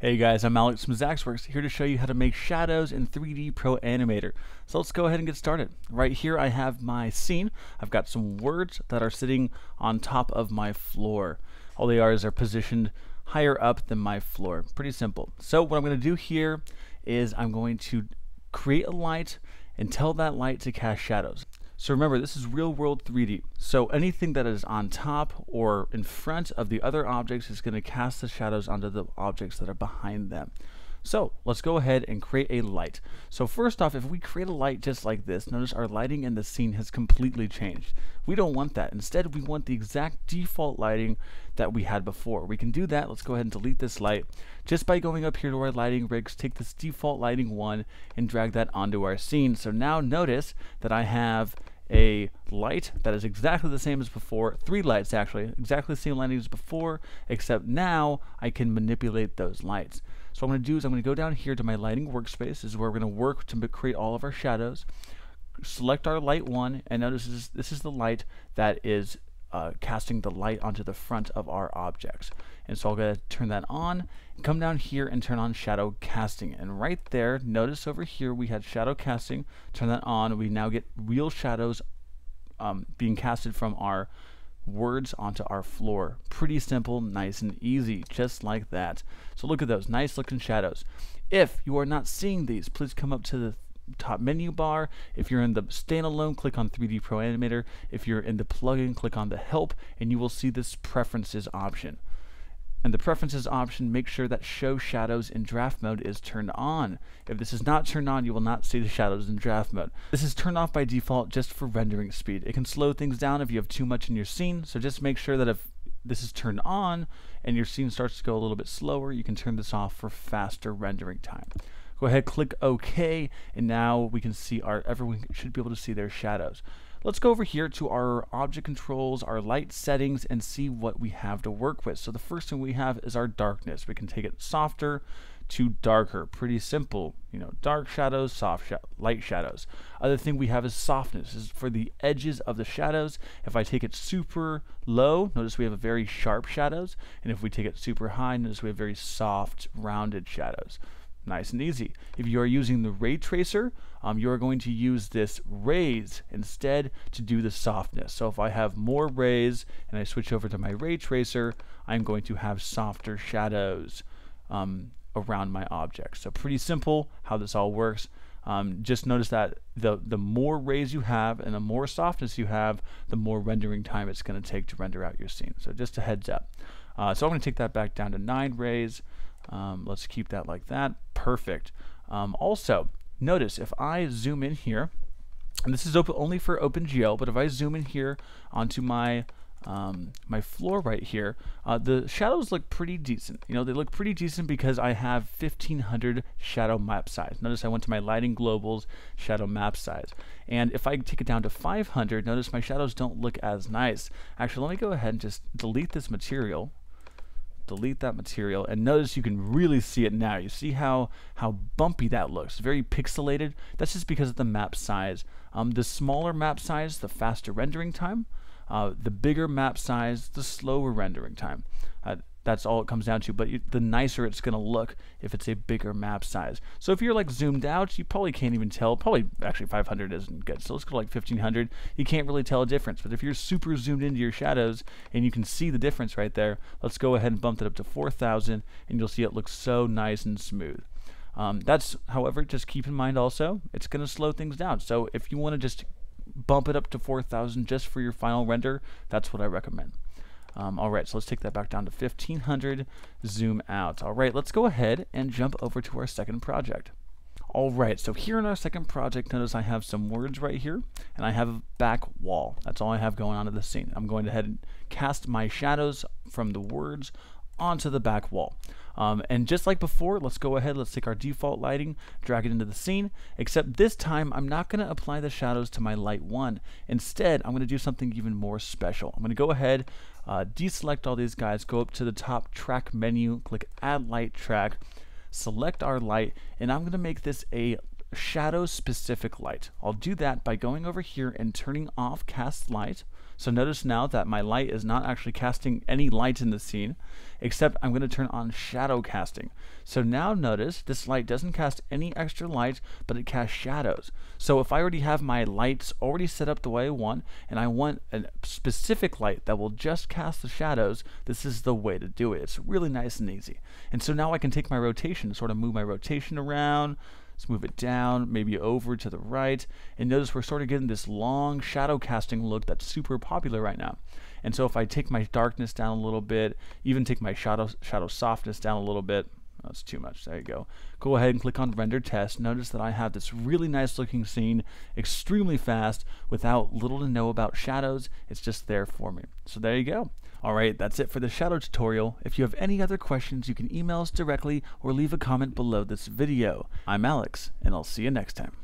Hey guys, I'm Alex from Zaxwerks, here to show you how to make shadows in 3D Pro Animator. So let's go ahead and get started. Right here I have my scene. I've got some words that are sitting on top of my floor. All they are is they're positioned higher up than my floor. Pretty simple. So what I'm going to do here is I'm going to create a light and tell that light to cast shadows. So remember, this is real world 3D. So anything that is on top or in front of the other objects is going to cast the shadows onto the objects that are behind them. So let's go ahead and create a light. So first off, if we create a light just like this, notice our lighting in the scene has completely changed. We don't want that. Instead, we want the exact default lighting that we had before. We can do that. Let's go ahead and delete this light just by going up here to our lighting rigs, take this default lighting one and drag that onto our scene. So now notice that I have a light that is exactly the same as before, three lights actually, exactly the same lighting as before, except now I can manipulate those lights. So what I'm going to do is I'm going to go down here to my lighting workspace. This is where we're going to work to create all of our shadows. Select our light one, and notice this is, this is the light that is uh, casting the light onto the front of our objects. And so I'll go to turn that on, come down here and turn on shadow casting. And right there, notice over here we had shadow casting, turn that on, we now get real shadows um, being casted from our words onto our floor. Pretty simple, nice and easy, just like that. So look at those, nice looking shadows. If you are not seeing these, please come up to the top menu bar. If you're in the standalone, click on 3D Pro Animator. If you're in the plugin, click on the help and you will see this preferences option. And the preferences option, make sure that show shadows in draft mode is turned on. If this is not turned on, you will not see the shadows in draft mode. This is turned off by default just for rendering speed. It can slow things down if you have too much in your scene, so just make sure that if this is turned on and your scene starts to go a little bit slower, you can turn this off for faster rendering time. Go ahead, click OK, and now we can see our, everyone should be able to see their shadows. Let's go over here to our object controls, our light settings, and see what we have to work with. So the first thing we have is our darkness. We can take it softer to darker. Pretty simple. You know, dark shadows, soft sh light shadows. Other thing we have is softness. This is for the edges of the shadows. If I take it super low, notice we have very sharp shadows. And if we take it super high, notice we have very soft, rounded shadows. Nice and easy. If you are using the ray tracer, um, you are going to use this rays instead to do the softness. So if I have more rays and I switch over to my ray tracer, I'm going to have softer shadows um, around my object. So pretty simple how this all works. Um, just notice that the, the more rays you have and the more softness you have, the more rendering time it's going to take to render out your scene. So just a heads up. Uh, so I'm going to take that back down to 9 rays. Um, let's keep that like that. Perfect. Um, also, notice if I zoom in here, and this is only for OpenGL, but if I zoom in here onto my um, my floor right here, uh, the shadows look pretty decent. You know, they look pretty decent because I have 1500 shadow map size. Notice I went to my lighting globals shadow map size. And if I take it down to 500, notice my shadows don't look as nice. Actually, let me go ahead and just delete this material delete that material and notice you can really see it now. You see how how bumpy that looks very pixelated? That's just because of the map size. Um, the smaller map size the faster rendering time. Uh, the bigger map size the slower rendering time. Uh, that's all it comes down to. But the nicer it's going to look if it's a bigger map size. So if you're like zoomed out, you probably can't even tell. Probably actually 500 isn't good. So let's go like 1500. You can't really tell a difference. But if you're super zoomed into your shadows and you can see the difference right there, let's go ahead and bump it up to 4000 and you'll see it looks so nice and smooth. Um, that's, however, just keep in mind also, it's going to slow things down. So if you want to just bump it up to 4000 just for your final render, that's what I recommend. Um, all right, so let's take that back down to 1500, zoom out. All right, let's go ahead and jump over to our second project. All right, so here in our second project, notice I have some words right here, and I have a back wall. That's all I have going on in the scene. I'm going to head and cast my shadows from the words onto the back wall. Um, and just like before, let's go ahead, let's take our default lighting, drag it into the scene, except this time I'm not going to apply the shadows to my light one. Instead, I'm going to do something even more special. I'm going to go ahead, uh, deselect all these guys, go up to the top track menu, click add light track, select our light, and I'm going to make this a shadow specific light. I'll do that by going over here and turning off cast light. So notice now that my light is not actually casting any light in the scene, except I'm going to turn on shadow casting. So now notice this light doesn't cast any extra light, but it casts shadows. So if I already have my lights already set up the way I want, and I want a specific light that will just cast the shadows, this is the way to do it. It's really nice and easy. And so now I can take my rotation, sort of move my rotation around, Let's move it down, maybe over to the right. And notice we're sort of getting this long shadow casting look that's super popular right now. And so if I take my darkness down a little bit, even take my shadow, shadow softness down a little bit, that's too much. There you go. Go ahead and click on render test. Notice that I have this really nice looking scene, extremely fast, without little to no about shadows. It's just there for me. So there you go. Alright, that's it for the shadow tutorial. If you have any other questions, you can email us directly or leave a comment below this video. I'm Alex, and I'll see you next time.